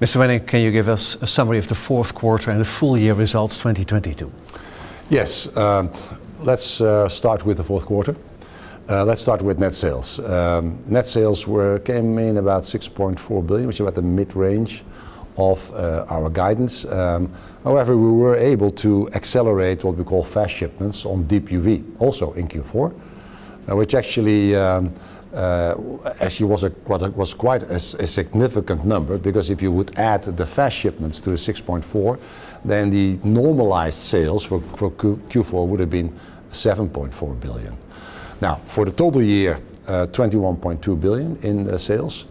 Mr. Wennink, can you give us a summary of the fourth quarter and the full year results 2022? Yes. Um, let's uh, start with the fourth quarter. Uh, let's start with net sales. Um, net sales were came in about 6.4 billion, which is about the mid-range of uh, our guidance. Um, however, we were able to accelerate what we call fast shipments on Deep UV also in Q4, which actually Uh, was a, was quite a significant number because if you would add the fast shipments to the 6.4, then the normalized sales for for Q4 would have been 7.4 billion. Now, For the total year, uh, 21.2 billion in uh, sales,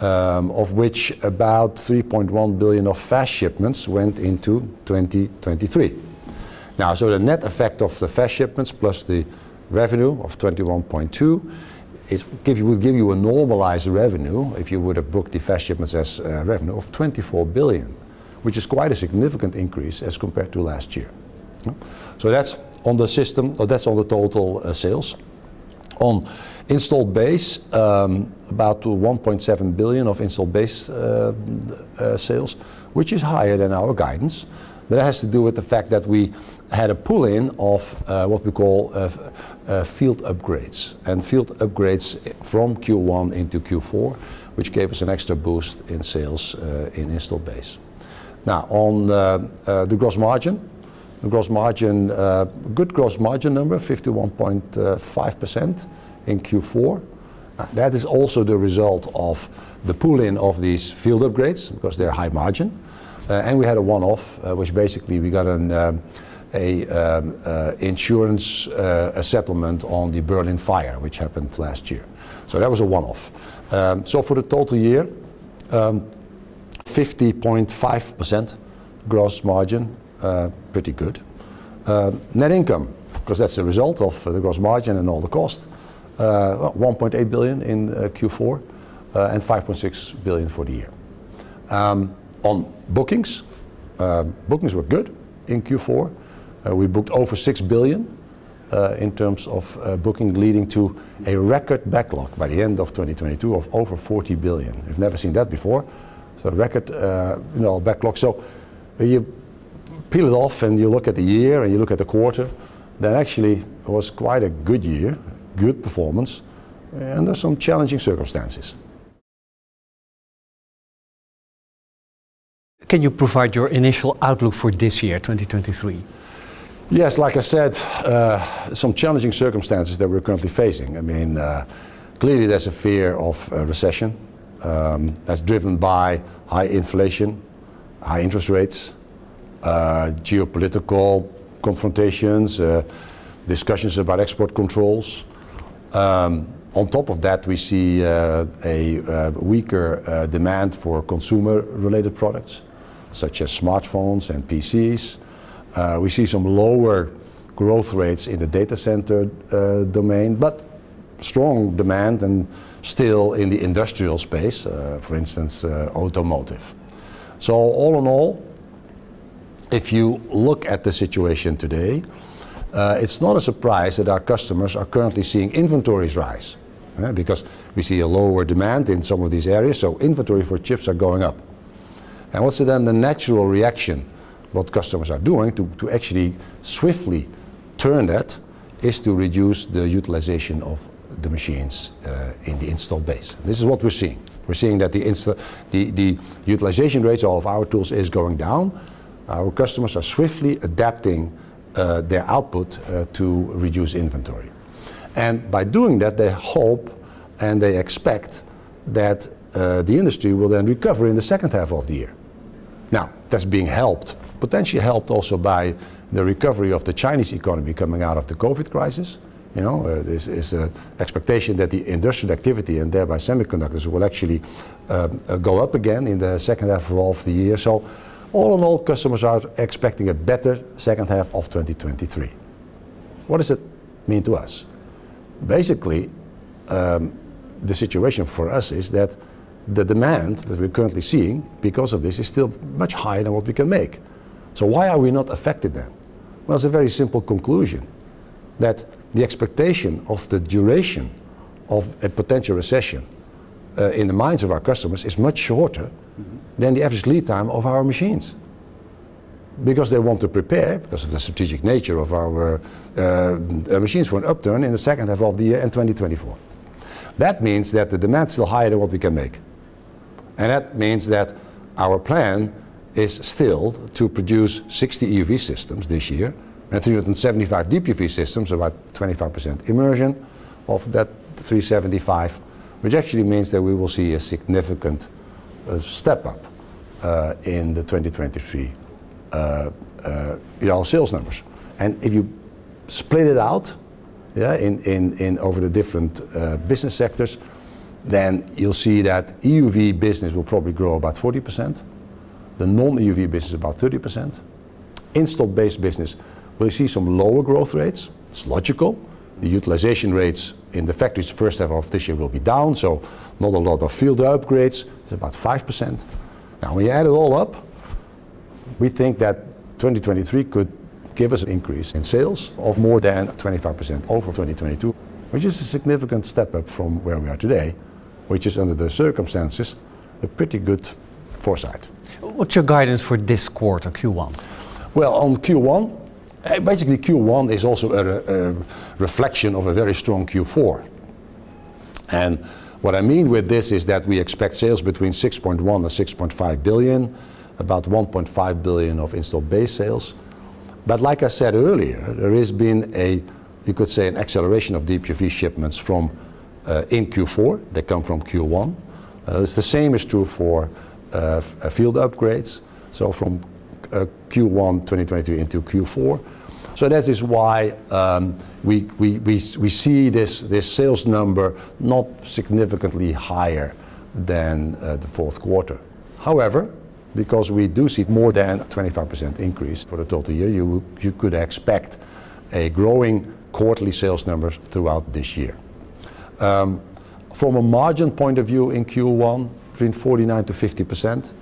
um, of which about 3.1 billion of fast shipments went into 2023. Now, so The net effect of the fast shipments plus the revenue of 21.2 would give you a normalized revenue if you would have booked the fast shipments as uh, revenue of 24 billion, which is quite a significant increase as compared to last year. So that's on the system or that's on the total uh, sales. On installed base, um, about 1.7 billion of installed base uh, sales, which is higher than our guidance. That has to do with the fact that we had a pull-in of uh, what we call uh, uh, field upgrades, and field upgrades from Q1 into Q4, which gave us an extra boost in sales in installed base. Now, on the gross margin. The gross margin, good gross margin number, 51.5% in Q4. That is also the result of the pull-in of these field upgrades because they're high margin. Uh, and we had a one-off, uh, which basically we got an um, a um, uh, insurance a settlement on the Berlin fire, which happened last year. So that was a one-off. Um, so for the total year, um, 50.5% gross margin, pretty good. Net income, because that's the result of the gross margin and all the cost, 1.8 billion in Q4, and 5.6 billion for the year. On bookings uh, bookings were good in Q4. Uh, we booked over 6 billion uh, in terms of booking, leading to a record backlog by the end of 2022 of over 40 billion. We've never seen that before. So record, you know, backlog. When you peel it off and you look at the year and you look at the quarter, then actually it was quite a good year, good performance, and there's some challenging circumstances. Can you provide your initial outlook for this year, 2023? Yes. Like I said, uh, some challenging circumstances that we're currently facing. I mean, uh, clearly there's a fear of recession, um, that's driven by high inflation, high interest rates, uh, geopolitical confrontations, discussions about export controls. Um, on top of that, we see a weaker demand for consumer-related products such as smartphones and PCs. Uh, we see some lower growth rates in the data center uh, domain, but strong demand and still in the industrial space, uh, for instance, automotive. So all in all, if you look at the situation today, it's not a surprise that our customers are currently seeing inventories rise, eh, because we see a lower demand in some of these areas, so inventory for chips are going up. And what's then the natural reaction, what customers are doing to to actually swiftly turn that, is to reduce the utilization of the machines uh, in the installed base. This is what we're seeing. We're seeing that the the utilization rates of our tools is going down. Our customers are swiftly adapting uh, their output uh, to reduce inventory. And by doing that, they hope and they expect that the industry will then recover in the second half of the year. Now, that's being helped, potentially helped also by the recovery of the Chinese economy coming out of the COVID crisis. You know, uh, this is a expectation that the industrial activity, and thereby semiconductors, will actually uh, go up again in the second half of the year. So, all in all, customers are expecting a better second half of 2023. What does it mean to us? Basically, um, the situation for us is that the demand that we're currently seeing because of this is still much higher than what we can make. So why are we not affected then? Well, it's a very simple conclusion, that the expectation of the duration of a potential recession in the minds of our customers is much shorter than the average lead time of our machines. Because they want to prepare, because of the strategic nature of our uh, uh, machines for an upturn in the second half of the year in 2024. That means that the demand is still higher than what we can make. And that means that our plan is still to produce 60 EUV systems this year and 375 DUV systems, about 25% immersion of that 375, which actually means that we will see a significant uh, step up uh, in the 2023 uh, uh, sales numbers. And if you split it out yeah, in, in, in over the different uh, business sectors, then you'll see that EUV business will probably grow about 40%. The non-EUV business about 30%. Installed base business will see some lower growth rates. It's logical. The utilization rates in the factories first half of this year will be down, so not a lot of field upgrades. It's about 5%. Now, when you add it all up, we think that 2023 could give us an increase in sales of more than 25% over 2022, which is a significant step up from where we are today, which is under the circumstances a pretty good foresight. What's your guidance for this quarter, Q1? Well, on Q1, eh, basically Q1 is also a, a reflection of a very strong Q4. And what I mean with this is that we expect sales between 6.1 and 6.5 billion, about 1.5 billion of installed base sales. But like I said earlier, there has been a, you could say, an acceleration of DUV shipments from in Q4. They come from Q1. Uh, it's the same is true for uh, uh field upgrades. So from uh, Q1 2023 into Q4. So that is why um, we, we, we, we see this, this sales number not significantly higher than uh, the fourth quarter. However, because we do see more than 25% increase for the total year, you, you could expect a growing quarterly sales numbers throughout this year. Um, from a margin point of view in Q1, between 49 to 50 percent,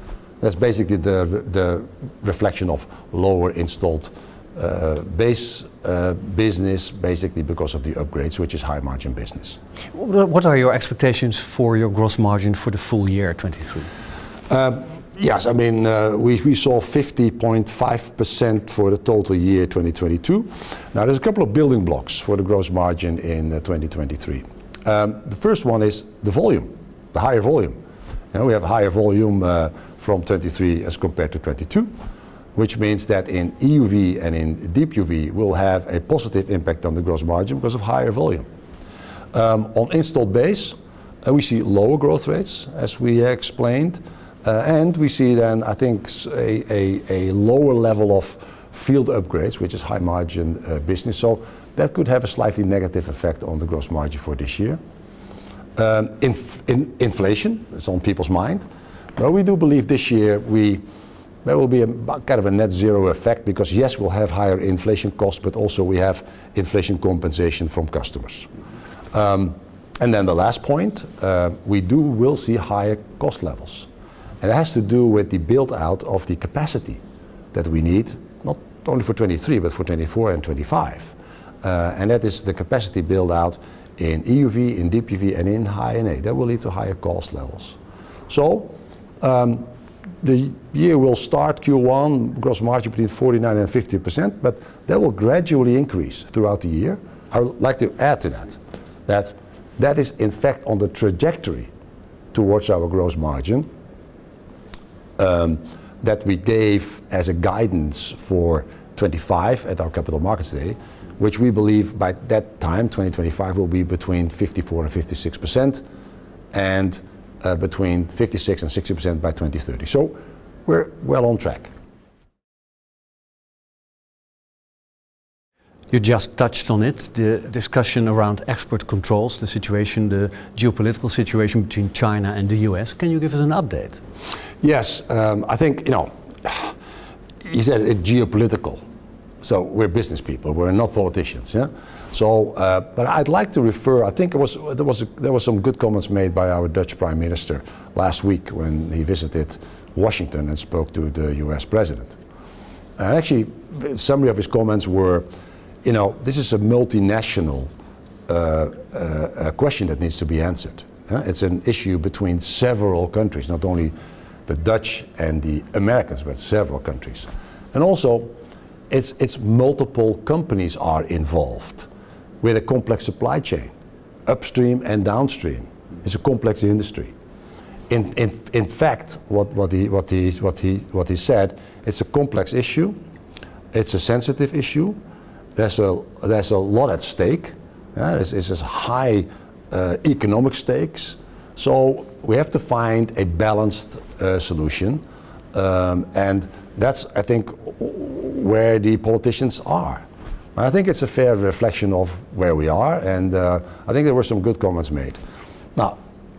that's basically the, the reflection of lower installed uh, base uh, business, basically because of the upgrades, which is high margin business. What are your expectations for your gross margin for the full year 23? Uh, yes, I mean, uh, we, we saw 50.5% for the total year 2022. Now, there's a couple of building blocks for the gross margin in uh, 2023. Um, the first one is the volume, the higher volume. You know, we have a higher volume uh, from 23 as compared to 22, which means that in EUV and in deep UV will have a positive impact on the gross margin because of higher volume. Um, on installed base, uh, we see lower growth rates, as we explained, uh, and we see then, I think, a, a, a, lower level of field upgrades, which is high margin uh, business. So that could have a slightly negative effect on the gross margin for this year. Um, inf in inflation is on people's mind. Well, we do believe this year we there will be a kind of a net zero effect because yes, we'll have higher inflation costs, but also we have inflation compensation from customers. Um, and then the last point, uh, we do will see higher cost levels. And it has to do with the build out of the capacity that we need, not only for 23, but for 24 and 25. Uh, and that is the capacity build out in EUV, in DUV, and in high NA. That will lead to higher cost levels. So um, the year will start Q1 gross margin between 49 and 50 percent, but that will gradually increase throughout the year. I would like to add to that that that is in fact on the trajectory towards our gross margin um, that we gave as a guidance for 25 at our Capital Markets Day, which we believe by that time, 2025, will be between 54 and 56 percent, and uh, between 56 and 60 percent by 2030. So we're well on track. You just touched on it, the discussion around export controls, the situation, the geopolitical situation between China and the US. Can you give us an update? Yes, um, I think, you know, you said it's geopolitical. So we're business people, we're not politicians. Yeah? So, uh, but I'd like to refer, I think was, there, was a, there was some good comments made by our Dutch Prime Minister last week when he visited Washington and spoke to the US President. And actually, summary of his comments were, you know, this is a multinational uh, uh, question that needs to be answered. it's an issue between several countries, not only the Dutch and the Americans, but several countries. And also, it's, it's multiple companies are involved with a complex supply chain, upstream and downstream. It's a complex industry. In, in, in fact, what, what, he, what, he, what, he, what he said, it's a complex issue, it's a sensitive issue, there's a, there's a lot at stake, yeah, there's, there's high uh, economic stakes, so we have to find a balanced uh, solution, um, and that's, I think, where the politicians are. And I think it's a fair reflection of where we are, and uh, I think there were some good comments made. Now,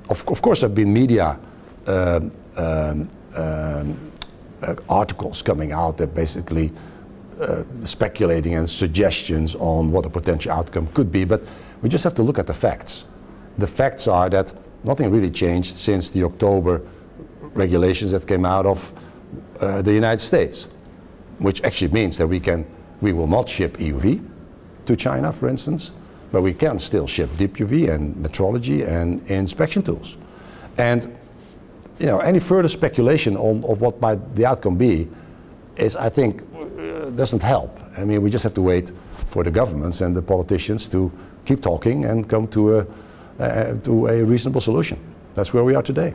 of, of course, there have been media um, um, uh, articles coming out that basically uh, speculating and suggestions on what a potential outcome could be, but we just have to look at the facts. The facts are that nothing really changed since the October regulations that came out of uh, the United States, which actually means that we can we will not ship EUV to China, for instance, but we can still ship deep UV and metrology and inspection tools. And you know, any further speculation on of what might the outcome be is, I think, uh, doesn't help. I mean, we just have to wait for the governments and the politicians to keep talking and come to a, uh, to a reasonable solution. That's where we are today.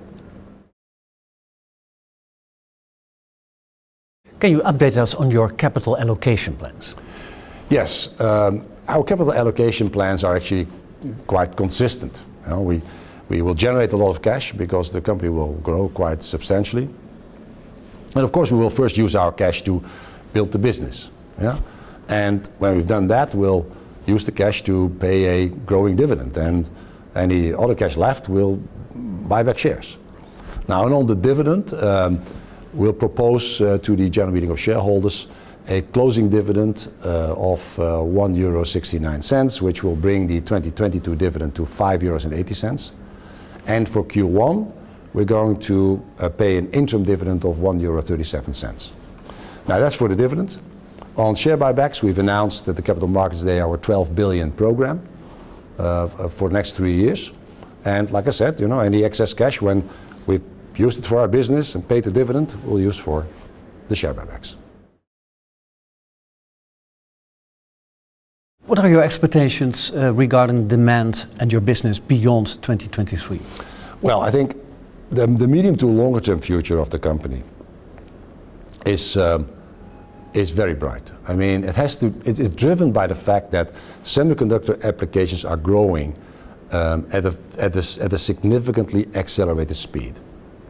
Can you update us on your capital allocation plans? Yes, um, our capital allocation plans are actually quite consistent. You know, we, we will generate a lot of cash because the company will grow quite substantially. And of course, we will first use our cash to build the business. Yeah? And when we've done that, we'll use the cash to pay a growing dividend. And any other cash left, we'll buy back shares. Now, and on the dividend, um, we'll propose uh, to the general meeting of shareholders a closing dividend uh, of uh, 1 euro 69 cents, which will bring the 2022 dividend to 5 euros and 80 cents. And for Q1, we're going to uh, pay an interim dividend of 1 euro 37 cents. Now that's for the dividend. On share buybacks, we've announced at the Capital Markets Day our 12 billion program uh, for the next three years. And like I said, you know, any excess cash when we've used it for our business and paid the dividend, we'll use for the share buybacks. What are your expectations uh, regarding demand and your business beyond 2023? Well, I think the, the medium to longer term future of the company is, um, is very bright. I mean, it has to, it is driven by the fact that semiconductor applications are growing um, at, a, at, a, at a significantly accelerated speed.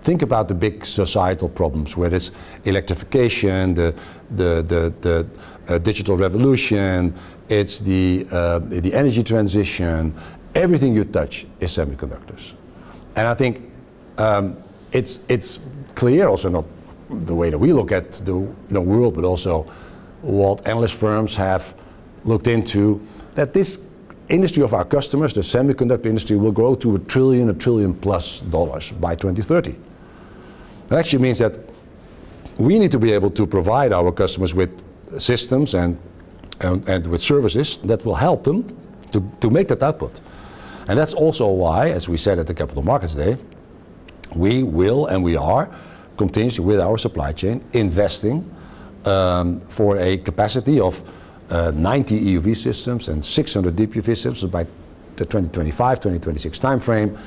Think about the big societal problems, whether it's electrification, the, the, the, the uh, digital revolution, it's the, uh, the energy transition. Everything you touch is semiconductors. And I think um, it's, it's clear, also not the way that we look at the you know, world, but also what analyst firms have looked into, that this industry of our customers, the semiconductor industry, will grow to a trillion, a trillion plus dollars by 2030. That actually means that we need to be able to provide our customers with systems and, and, and with services that will help them to, to make that output. And that's also why, as we said at the Capital Markets Day, we will and we are continuously with our supply chain investing um, for a capacity of uh, 90 EUV systems and 600 deep UV systems by the 2025, 2026 timeframe,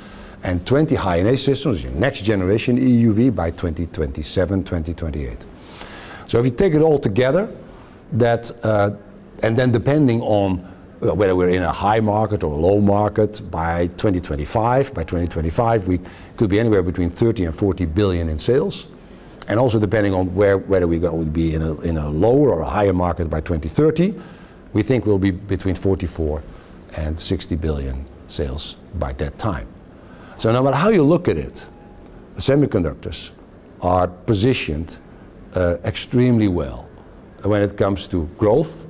and 20 high-NA systems, next generation EUV by 2027, 2028. So if you take it all together, that, uh, and then depending on whether we're in a high market or a low market by 2025, by 2025 we could be anywhere between 30 and 40 billion in sales. And also depending on where, whether we would be in a, in a lower or a higher market by 2030, we think we'll be between 44 and 60 billion sales by that time. So no matter how you look at it, semiconductors are positioned uh, extremely well when it comes to growth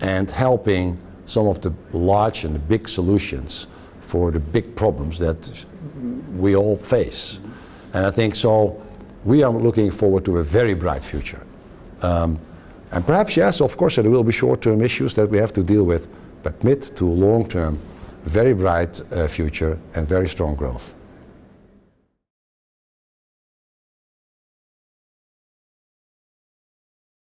and helping some of the large and the big solutions for the big problems that we all face. And I think so we are looking forward to a very bright future. Um, and perhaps, yes, of course, there will be short-term issues that we have to deal with, but mid to long-term, very bright uh, future and very strong growth.